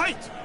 はい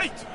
Fight!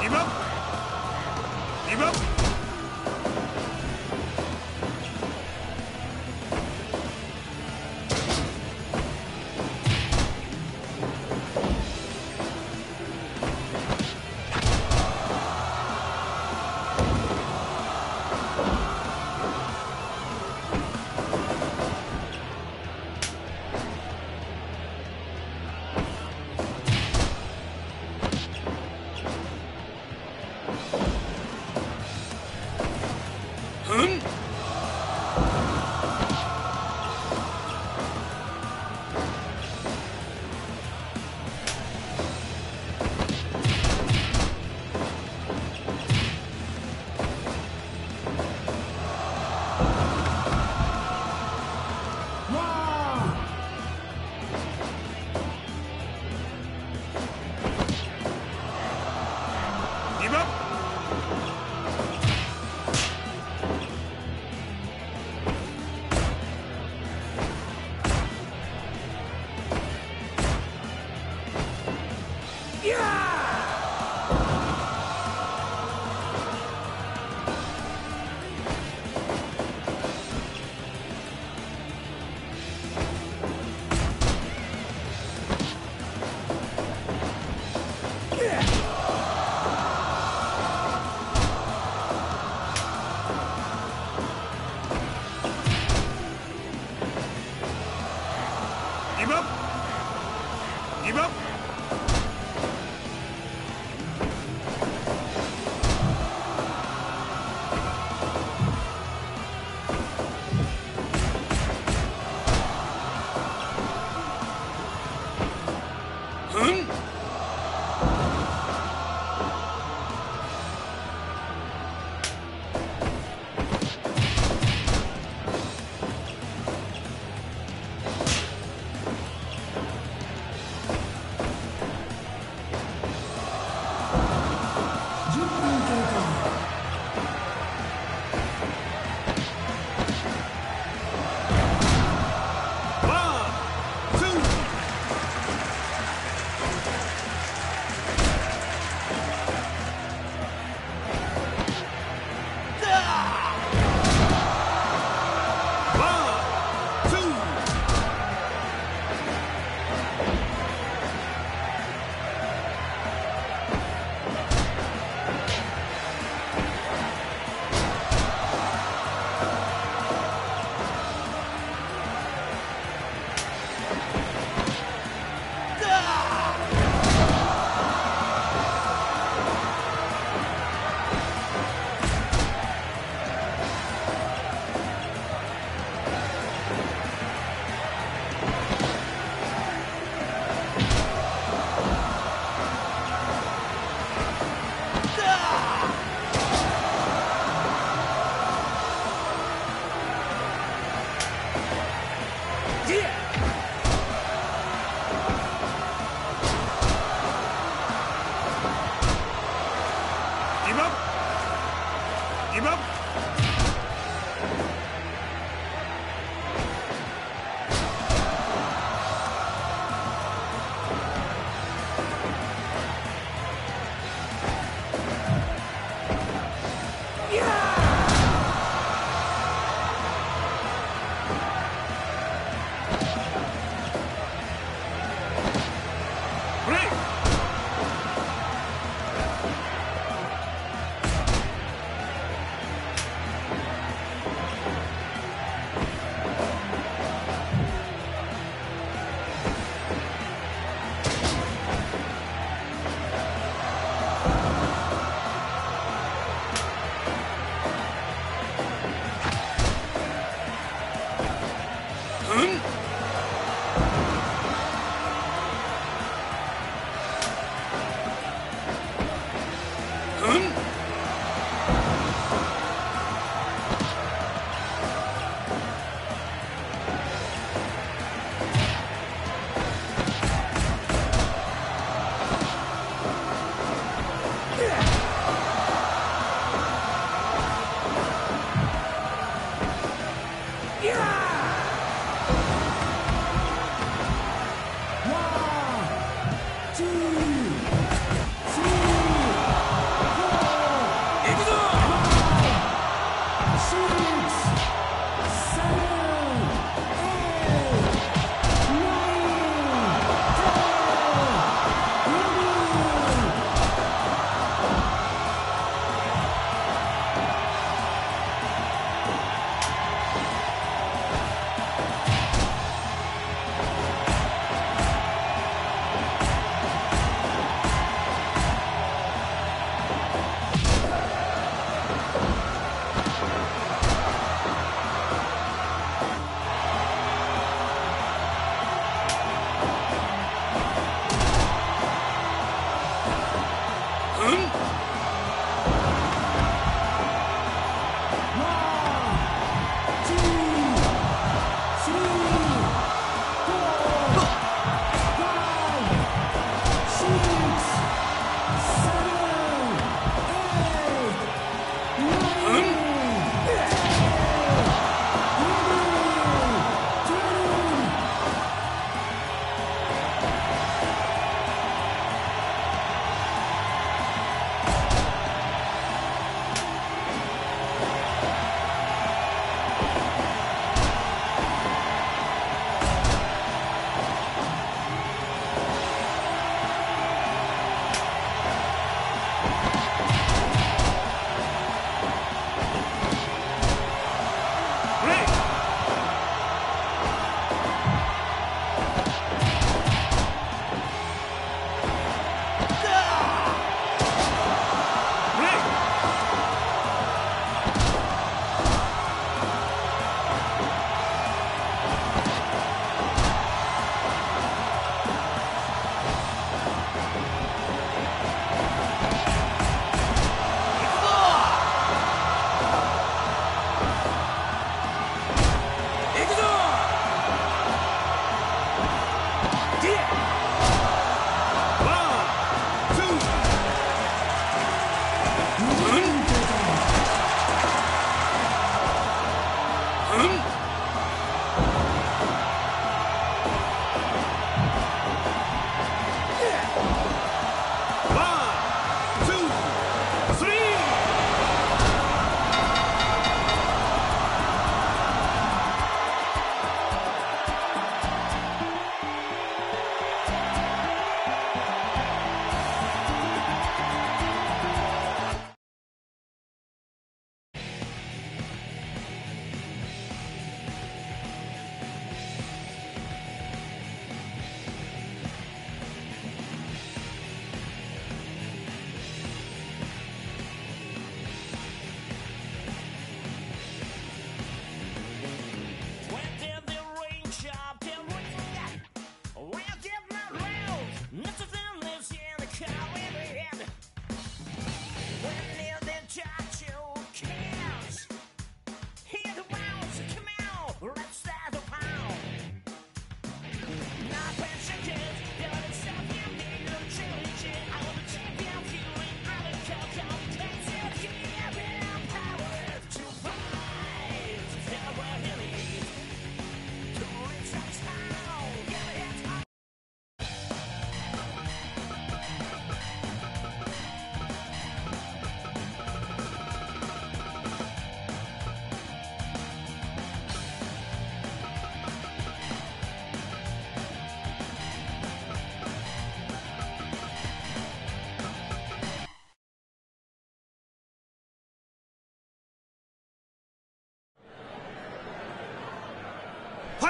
2番2番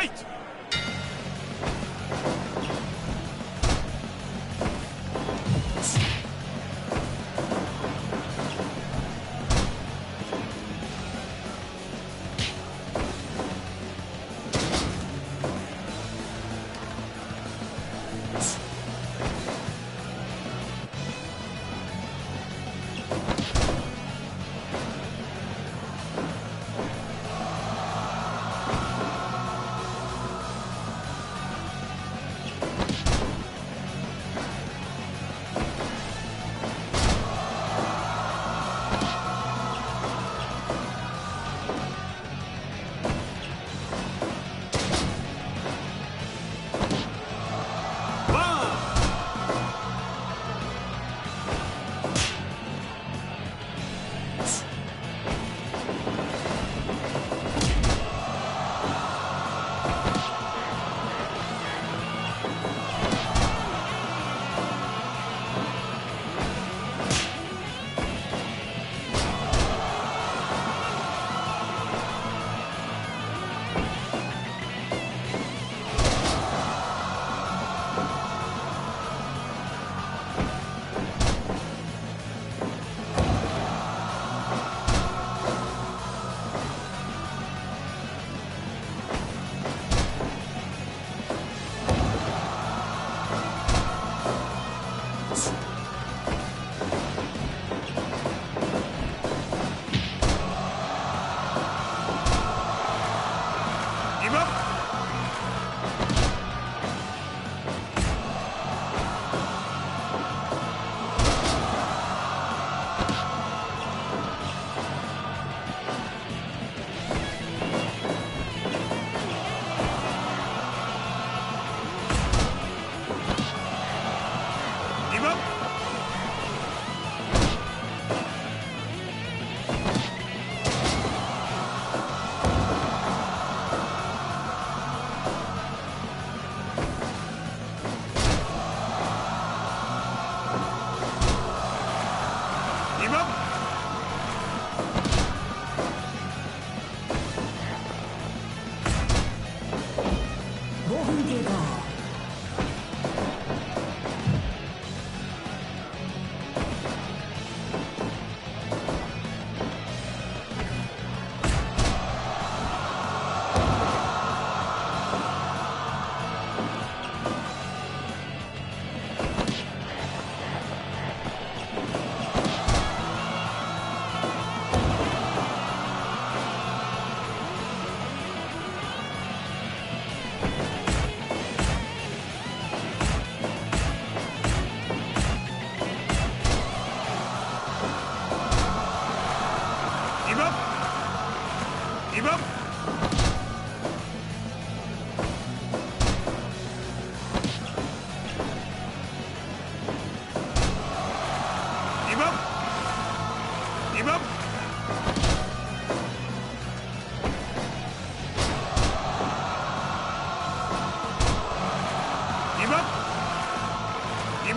フ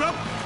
ァイ